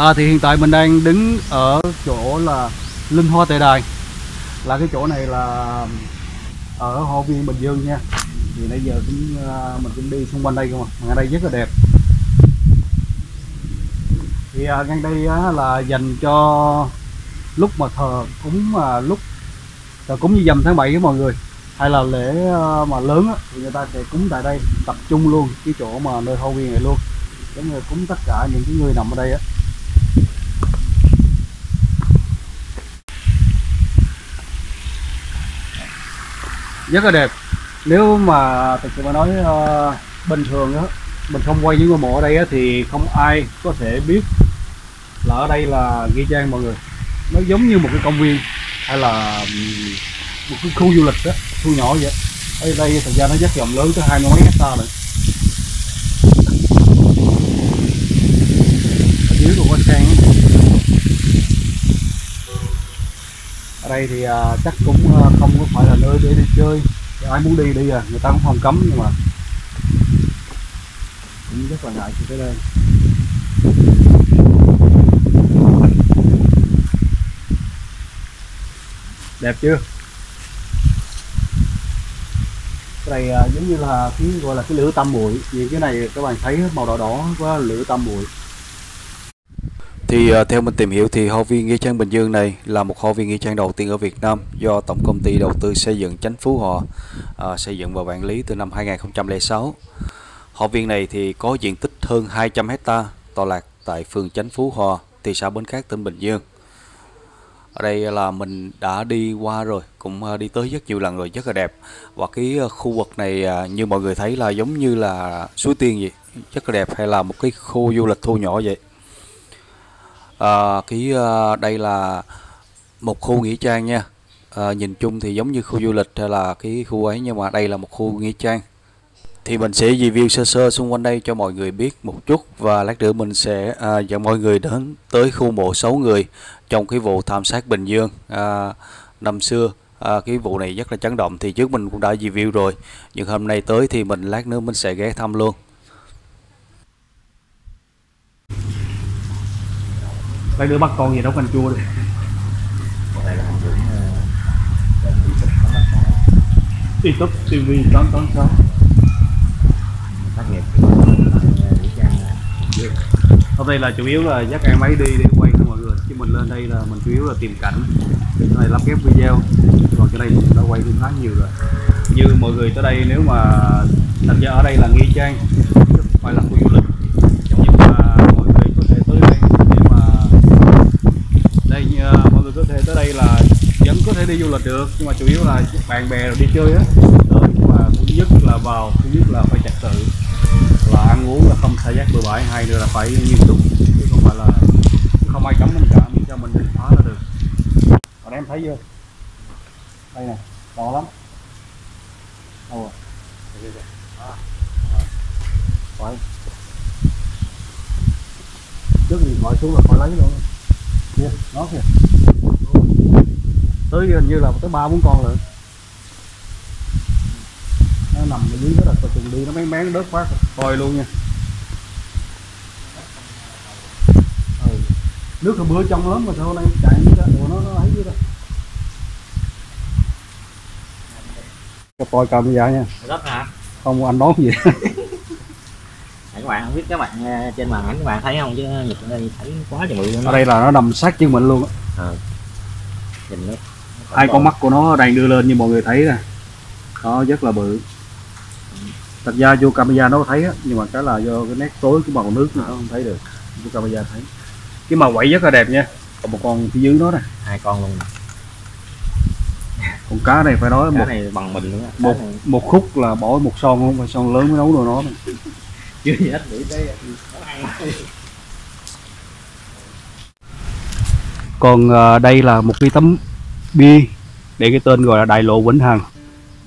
À, thì hiện tại mình đang đứng ở chỗ là Linh Hoa tệ Đài. Là cái chỗ này là ở Hồ Viên Bình Dương nha. Thì nãy giờ cũng à, mình cũng đi xung quanh đây không à mà đây rất là đẹp. Thì à, ngang đây á, là dành cho lúc mà thờ cúng mà lúc thờ cúng như dầm tháng 7 với mọi người. Hay là lễ à, mà lớn á, thì người ta sẽ cúng tại đây tập trung luôn cái chỗ mà nơi Hồ Viên này luôn. Giống như cúng tất cả những cái người nằm ở đây á. Rất là đẹp. Nếu mà thực sự mà nói uh, bình thường đó mình không quay những ngôi mộ ở đây á, thì không ai có thể biết là ở đây là nghĩa trang mọi người. Nó giống như một cái công viên hay là một cái khu du lịch đó khu nhỏ vậy. Ở đây thật ra nó rất rộng lớn tới hai mươi mấy hecta này ở dưới còn có sen á. ở đây thì à, chắc cũng à, không có phải là nơi để đi chơi. Thì ai muốn đi đi à người ta cũng không cấm nhưng mà cũng rất là ngại khi tới đây. Đẹp chưa? Cái này à, giống như là cái gọi là cái lửa tam muội. Vì cái này các bạn thấy màu đỏ đỏ có lửa tam muội. Thì uh, theo mình tìm hiểu thì kho viên Nghĩa Trang Bình Dương này là một kho viên nghĩa trang đầu tiên ở Việt Nam do Tổng công ty đầu tư xây dựng Chánh Phú Hòa uh, xây dựng và quản lý từ năm 2006. Kho viên này thì có diện tích hơn 200 hecta tọa lạc tại phường Chánh Phú Hòa, thị xã Bến Cát, tỉnh Bình Dương. Ở đây là mình đã đi qua rồi, cũng ờ, đi tới rất nhiều lần rồi, rất là đẹp. Và cái khu vực này như mọi người thấy là giống như là suối tiên vậy, rất là đẹp hay là một cái khu du lịch thu nhỏ vậy. À, cái à, đây là một khu nghĩa trang nha. À, nhìn chung thì giống như khu du lịch hay là cái khu ấy nhưng mà đây là một khu nghĩa trang. Thì mình sẽ review sơ sơ xung quanh đây cho mọi người biết một chút và lát nữa mình sẽ à, dẫn mọi người đến tới khu mộ 6 người trong cái vụ thảm sát Bình Dương. À, năm xưa à, cái vụ này rất là chấn động thì trước mình cũng đã review rồi nhưng hôm nay tới thì mình lát nữa mình sẽ ghé thăm luôn. Phải đứa bắt con gì nấu canh chua đi. YouTube TV 886 tác nghiệp Hôm nay là chủ yếu là dắt em máy đi để quay cho mọi người. Chứ mình lên đây là mình chủ yếu là tìm cảnh. Cái này lắp ghép video. Còn cái đây mình đã quay cũng khá nhiều rồi. Như mọi người tới đây nếu mà thật ra ở đây là nghi trang chứ không phải là khu du lịch nhưng mà mọi người có thể tới đây để mà đây như, à, mọi người có thể tới đây là vẫn có thể đi du lịch được, nhưng mà chủ yếu là bạn bè rồi đi chơi á. Tới nhưng mà thứ nhất là vào, thứ nhất là phải trật tự, là ăn uống là không xả rác bừa bãi hay nữa là phải nghiêm túc, chứ không phải là không ai cấm mình cả, miễn cho mình đừng phá là được. Còn em thấy chưa? Đây nè, to lắm. Đâu rồi? À, à. Trước thì mọi xuống là phải lấy luôn. Kia, nó kìa tới hình như là tới ba bốn con lận nó nằm ở dưới đó là coi chừng đi nó mén mén đớt phát coi luôn nha. Ừ. nước là bữa trong lắm mà sao hôm nay chạy như đó ủa nó nó ấy dưới đó. Cho coi camera nha. Rất hả? Không anh nói gì. Các bạn không biết các bạn ờ, trên màn ảnh các bạn thấy không? Chứ nhìn ở đây thấy quá trời bự ở đây là nó nằm sát chân mình luôn á. Ờ. nhìn nó hai con mắt của nó đang đưa lên như mọi người thấy nè. Nó rất là bự. Thật ra vô camera nó thấy á nhưng mà cái là do cái nét tối của màu nước nó không thấy được. Vô camera thấy. Cái màu quẩy rất là đẹp nha. Còn một con phía dưới nó nè. Hai con luôn con cá này phải nói cái một này bằng mình luôn á. Một này một khúc là bỏ một son không phải son lớn mới nấu được nó nè. chưa gì hết nghĩ tới nó ăn còn à, đây là một cái tấm bia để cái tên gọi là đại lộ vĩnh hằng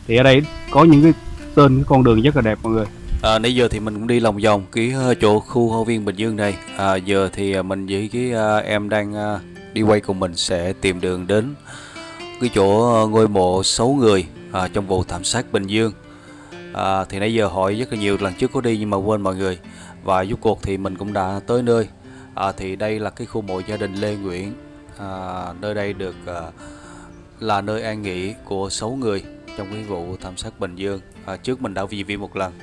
thì ở đây có những cái tên cái con đường rất là đẹp mọi người À, nãy giờ thì mình cũng đi lòng vòng cái ờ, chỗ khu hoa viên Bình Dương này. À, giờ thì à, mình với cái à, em đang à, đi quay cùng mình sẽ tìm đường đến cái chỗ ờ, ngôi mộ 6 người à, trong vụ thảm sát Bình Dương. À, thì nãy giờ hỏi rất là nhiều lần trước có đi nhưng mà quên mọi người. Và rốt cuộc thì mình cũng đã tới nơi. à, thì đây là cái khu mộ gia đình Lê Nguyễn à, nơi đây được à, là nơi an nghỉ của 6 người trong cái vụ thảm sát Bình Dương. À, trước mình đã review một lần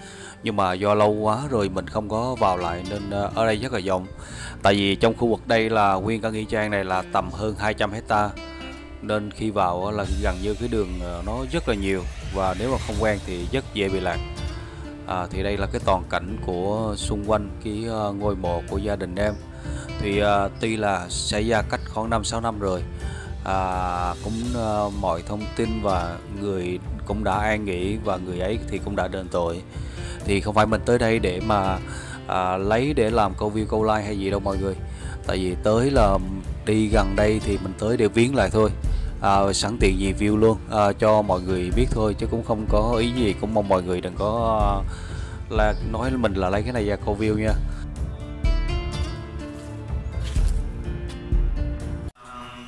nhưng mà do lâu quá rồi mình không có vào lại nên à, ở đây rất là rộng. Tại vì trong khu vực đây là nguyên cả nghĩa trang này là tầm hơn 200 hecta nên khi vào là gần như cái đường à, nó rất là nhiều và nếu mà không quen thì rất dễ bị lạc. À, thì đây là cái toàn cảnh của xung quanh cái à, ngôi mộ của gia đình em. Thì à, tuy là xảy ra cách khoảng 5 6 năm rồi à, cũng à, mọi thông tin và người cũng đã an nghỉ và người ấy thì cũng đã đền tội. Thì không phải mình tới đây để mà à, lấy để làm câu view câu like hay gì đâu mọi người. Tại vì tới là đi gần đây thì mình tới để viếng lại thôi. À, sẵn tiện gì view luôn à, cho mọi người biết thôi chứ cũng không có ý gì cũng mong mọi người đừng có à, là nói mình là lấy cái này ra câu view nha.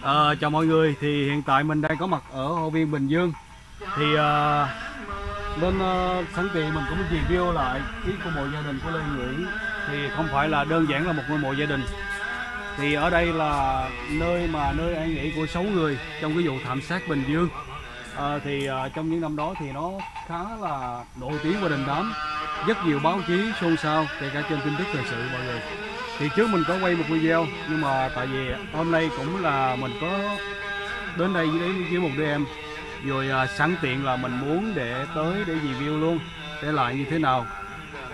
À, chào mọi người, thì hiện tại mình đang có mặt ở Hồ Viên Bình Dương. Thì ờ, à, nên à, ờ, sẵn tiện mình cũng review lại cái của mộ gia đình của Lê Nguyễn. Thì không phải là đơn giản là một ngôi mộ gia đình. Thì ở đây là nơi mà nơi an nghỉ của 6 người trong cái vụ thảm sát Bình Dương. À, Thì à, trong những năm đó thì nó khá là nổi tiếng và đình đám. Rất nhiều báo chí xôn xao, kể cả trên tin tức thời sự mọi người thì trước mình có quay một video nhưng mà tại vì hôm nay cũng là mình có đến đây với với một đứa em rồi à, sẵn tiện là mình muốn để tới để review luôn để lại như thế nào.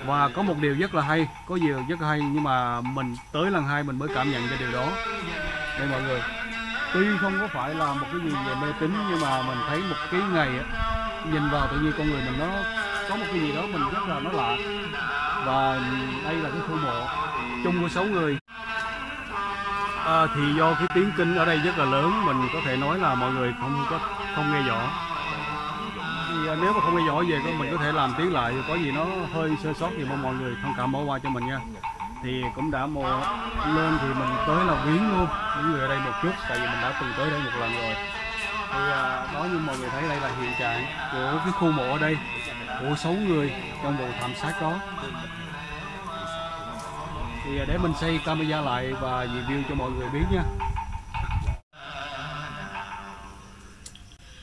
Và có một điều rất là hay có điều rất là hay nhưng mà mình tới lần hai mình mới cảm nhận ra điều đó. Đây mọi người tuy không có phải là một cái gì về mê tín nhưng mà mình thấy một cái ngày nhìn vào tự nhiên con người mình nó có một cái gì đó mình rất là nó lạ. Và đây là cái khu mộ chung của sáu người. À, thì do cái tiếng kinh ở đây rất là lớn mình có thể nói là mọi người không có không nghe rõ. Thì à, nếu mà không nghe rõ về có mình có thể làm tiếng lại có gì nó hơi sơ sót thì mong mọi người thông cảm bỏ qua cho mình nha. Thì cũng đã mò lên thì mình tới là viếng luôn những người ở đây một chút tại vì mình đã từng tới đây một lần rồi. Thì à, đó như mọi người thấy đây là hiện trạng của cái khu mộ ở đây của 6 người. Trong vụ thảm sát đó. Thì à, để mình xây camera lại và review cho mọi người biết nha.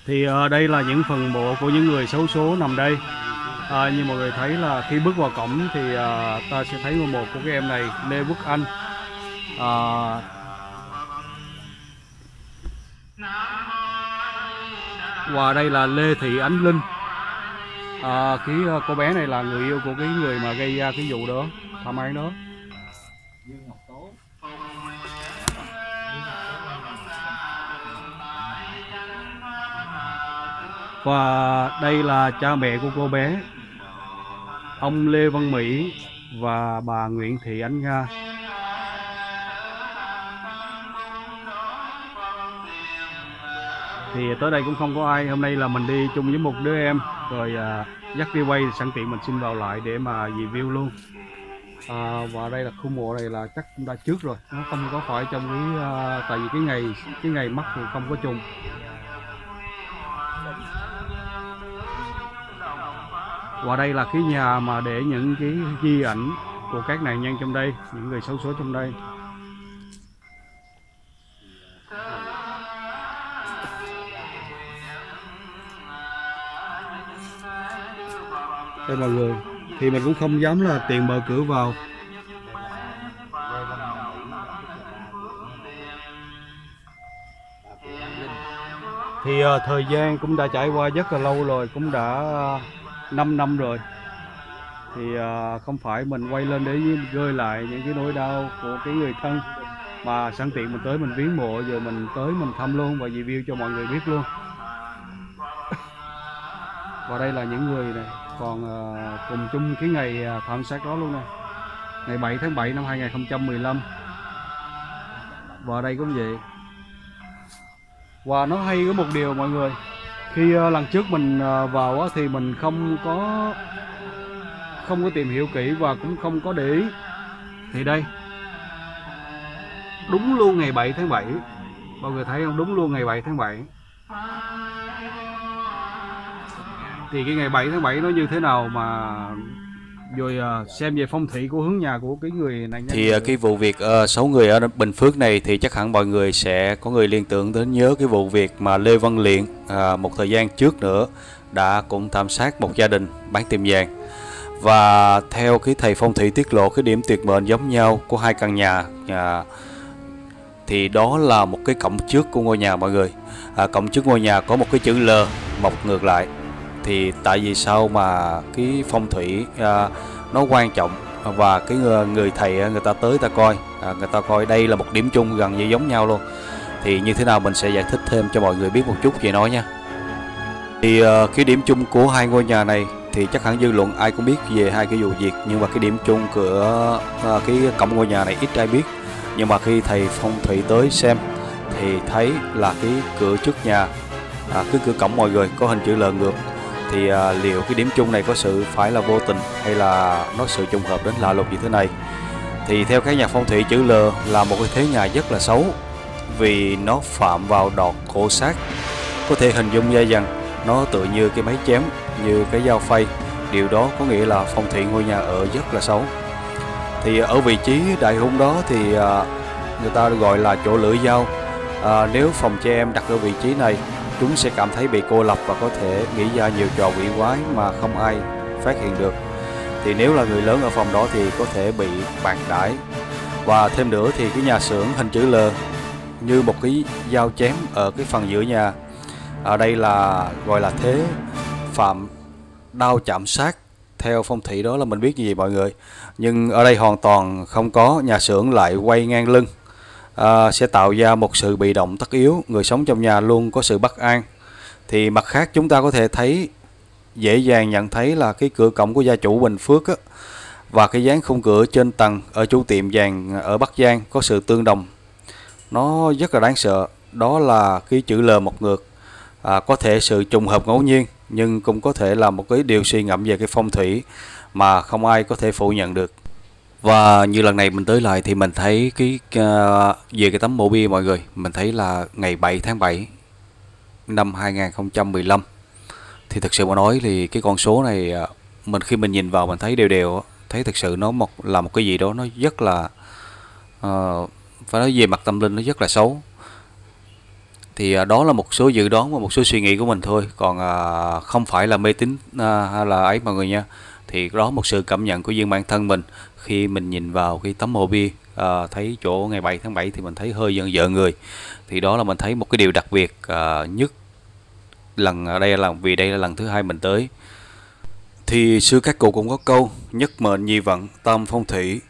Thì ở đây là những phần mộ của những người xấu số nằm đây. À, như mọi người thấy là khi bước vào cổng thì à, ta sẽ thấy ngôi mộ của cái em này Lê Quốc Anh. À, và đây là Lê Thị Ánh Linh à, cái ờ, cô bé này là người yêu của cái người mà gây ra cái vụ đó thảm án đó. Và đây là cha mẹ của cô bé Ông Lê Văn Mỹ và bà Nguyễn Thị Ánh Nga. Thì tới đây cũng không có ai. Hôm nay là mình đi chung với một đứa em. Rồi à, dắt đi quay sẵn tiện mình xin vào lại để mà review luôn. À, Và đây là khu mộ này là chắc cũng đã trước rồi. Nó không có phải trong cái à, Tại vì cái ngày cái ngày mắc thì không có trùng Và đây là cái nhà mà để những cái di ảnh của các nạn nhân trong đây, những người xấu số trong đây. Cho mọi người, thì mình cũng không dám là tiền mở cửa vào. Thì uh, thời gian cũng đã trải qua rất là lâu rồi, cũng đã ờ, uh, 5 năm rồi. Thì uh, không phải mình quay lên để rơi lại những cái nỗi đau của cái người thân mà sẵn tiện mình tới mình viếng mộ rồi mình tới mình thăm luôn và review cho mọi người biết luôn. Và đây là những người này còn uh, cùng chung cái ngày ờ, à, thảm sát đó luôn nè. Ngày 7 tháng 7 năm 2015 và đây cũng vậy. Và nó hay có một điều mọi người. Khi uh, lần trước mình uh, vào uh, thì mình không có không có tìm hiểu kỹ và cũng không có để ý. Thì đây. Đúng luôn ngày 7 tháng 7 mọi người thấy không? Đúng luôn ngày 7 tháng 7 thì cái ngày 7 tháng 7 nó như thế nào mà rồi ờ, xem về phong thủy của hướng nhà của cái người này nhân thì người... cái vụ việc ờ, uh, 6 người ở Bình Phước này thì chắc hẳn mọi người sẽ có người liên tưởng đến nhớ cái vụ việc mà Lê Văn Liện uh, ờ, một thời gian trước nữa đã cũng tham sát một gia đình bán tiệm vàng. Và theo cái thầy phong thủy tiết lộ cái điểm tuyệt mệnh giống nhau của hai căn nhà nhà thì đó là một cái cổng trước của ngôi nhà mọi người. À, cổng trước ngôi nhà có một cái chữ L mọc ngược lại thì tại vì sao mà cái phong thủy à, nó quan trọng và cái người, người thầy ờ, người ta tới ta coi à, người ta coi đây là một điểm chung gần như giống nhau luôn. Thì như thế nào mình sẽ giải thích thêm cho mọi người biết một chút về nó nha. Thì à, cái điểm chung của hai ngôi nhà này thì chắc hẳn dư luận ai cũng biết về hai cái vụ việc nhưng mà cái điểm chung của à, cái cổng ngôi nhà này ít ai biết. Nhưng mà khi thầy phong thủy tới xem thì thấy là cái cửa trước nhà à, cái cửa cổng mọi người có hình chữ L ngược thì à, liệu cái điểm chung này có sự phải là vô tình hay là nó sự trùng hợp đến lạ lùng như thế này? Thì theo các nhà phong thủy chữ L là một cái thế nhà rất là xấu vì nó phạm vào đọt cổ sát. Có thể hình dung ra rằng nó tự như cái máy chém như cái dao phay. Điều đó có nghĩa là phong thủy ngôi nhà ở rất là xấu. Thì ở vị trí đại hung đó thì à, người ta gọi là chỗ lưỡi dao. À, nếu phòng trẻ em đặt ở vị trí này chúng sẽ cảm thấy bị cô lập và có thể nghĩ ra nhiều trò quỷ quái mà không ai phát hiện được. Thì nếu là người lớn ở phòng đó thì có thể bị bạc đãi. Và thêm nữa thì cái nhà xưởng hình chữ L như một cái dao chém ở cái phần giữa nhà. Ở đây là, gọi là thế phạm đao chạm sát theo phong thủy đó là mình biết như vậy mọi người. Nhưng ở đây hoàn toàn không có, nhà xưởng lại quay ngang lưng à, sẽ tạo ra một sự bị động tất yếu. Người sống trong nhà luôn có sự bất an. Thì mặt khác chúng ta có thể thấy dễ dàng nhận thấy là cái cửa cổng của gia chủ Bình Phước á, và cái dáng khung cửa trên tầng ở chủ tiệm vàng ở Bắc Giang có sự tương đồng. Nó rất là đáng sợ. Đó là cái chữ L một ngược. À, có thể sự trùng hợp ngẫu nhiên nhưng cũng có thể là một cái điều suy ngẫm về cái phong thủy mà không ai có thể phủ nhận được và như lần này mình tới lại thì mình thấy cái uh, về cái tấm mộ bia mọi người mình thấy là ngày 7 tháng 7 năm 2015 thì thực sự mà nói thì cái con số này ờ, mình khi mình nhìn vào mình thấy đều đều thấy thực sự nó một là một cái gì đó nó rất là uh, phải nói về mặt tâm linh nó rất là xấu. Thì uh, đó là một số dự đoán và một số suy nghĩ của mình thôi. Còn uh, không phải là mê tín uh, hay là ấy mọi người nha. Thì đó một sự cảm nhận của riêng bản thân mình khi mình nhìn vào cái tấm mộ bia à, ờ, thấy chỗ ngày 7 tháng 7 thì mình thấy hơi dần vợ người. Thì đó là mình thấy một cái điều đặc biệt à, nhất lần ở đây là vì đây là lần thứ hai mình tới. Thì xưa các cụ cũng có câu nhất mệnh nhi vận tam phong thủy.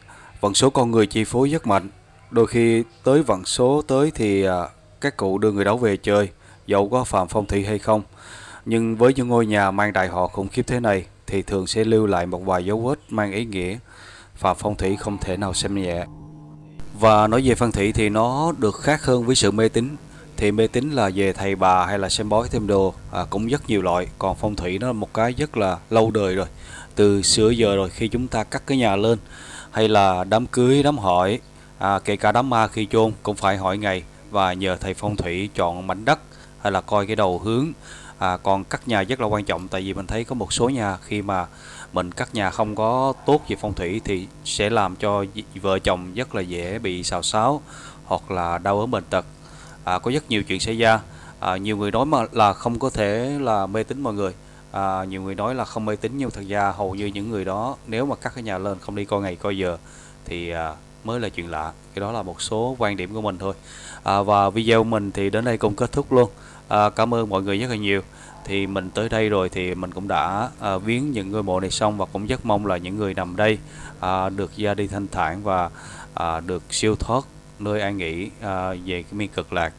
Vận số con người chi phối rất mạnh. Đôi khi tới vận số tới thì à, các cụ đưa người đó về chơi dẫu có phạm phong thủy hay không. Nhưng với những ngôi nhà mang đại họ khủng khiếp thế này thì thường sẽ lưu lại một vài dấu vết mang ý nghĩa và phong thủy không thể nào xem nhẹ. Và nói về phong thủy thì nó được khác hơn với sự mê tín. Thì mê tín là về thầy bà hay là xem bói thêm đồ à, cũng rất nhiều loại. Còn phong thủy nó là một cái rất là lâu đời rồi. Từ xưa giờ rồi khi chúng ta cắt cái nhà lên hay là đám cưới, đám hỏi, à, kể cả đám ma khi chôn cũng phải hỏi ngày và nhờ thầy phong thủy chọn mảnh đất hay là coi cái đầu hướng à, còn cắt nhà rất là quan trọng tại vì mình thấy có một số nhà khi mà mình cắt nhà không có tốt về phong thủy thì sẽ làm cho vợ chồng rất là dễ bị xào xáo hoặc là đau ốm bệnh tật. À, có rất nhiều chuyện xảy ra. À, nhiều người nói mà là không có thể là mê tín mọi người. À, nhiều người nói là không mê tín nhưng thật ra hầu như những người đó nếu mà cắt cái nhà lên không đi coi ngày coi giờ thì à, mới là chuyện lạ. Cái đó là một số quan điểm của mình thôi. À, và video mình thì đến đây cũng kết thúc luôn. À, cảm ơn mọi người rất là nhiều thì mình tới đây rồi thì mình cũng đã à, viếng những ngôi mộ này xong và cũng rất mong là những người nằm đây à, được ra đi thanh thản và à, được siêu thoát nơi an nghỉ à, về cái miền cực lạc.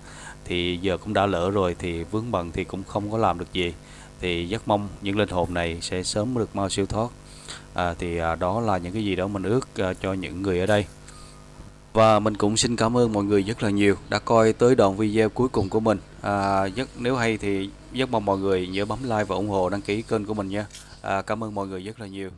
Thì giờ cũng đã lỡ rồi thì vướng bận thì cũng không có làm được gì. Thì rất mong những linh hồn này sẽ sớm được mau siêu thoát. À, thì à, đó là những cái gì đó mình ước à, cho những người ở đây. Và mình cũng xin cảm ơn mọi người rất là nhiều đã coi tới đoạn video cuối cùng của mình. À, rất nếu hay thì rất mong mọi người nhớ bấm like và ủng hộ đăng ký kênh của mình nha. À, cảm ơn mọi người rất là nhiều.